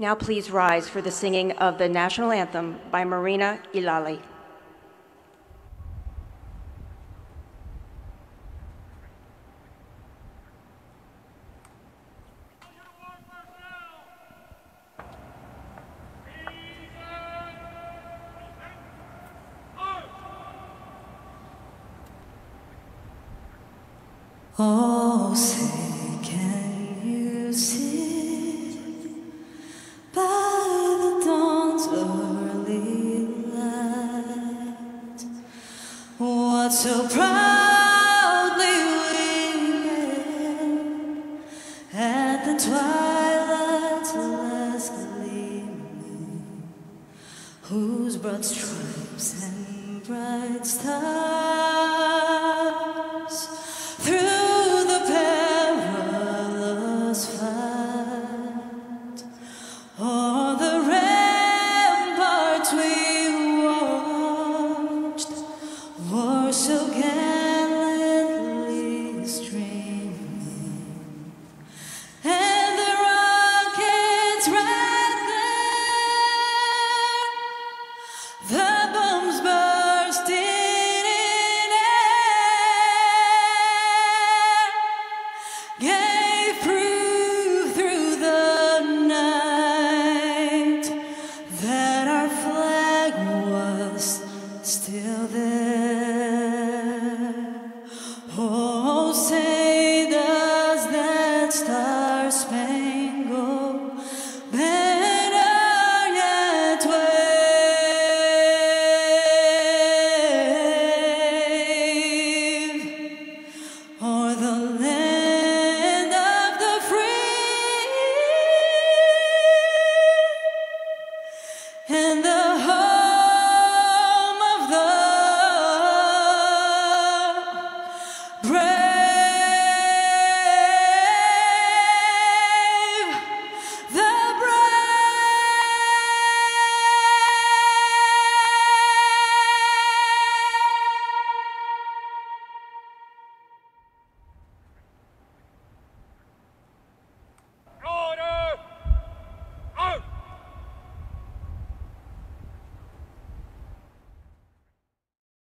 Now please rise for the singing of the national anthem by Marina Elali. Oh, what so proudly we at the twilight's last gleaming, whose broad stripes and bright stars were so gallantly and the rockets rattling the bombs in air. Yeah. and the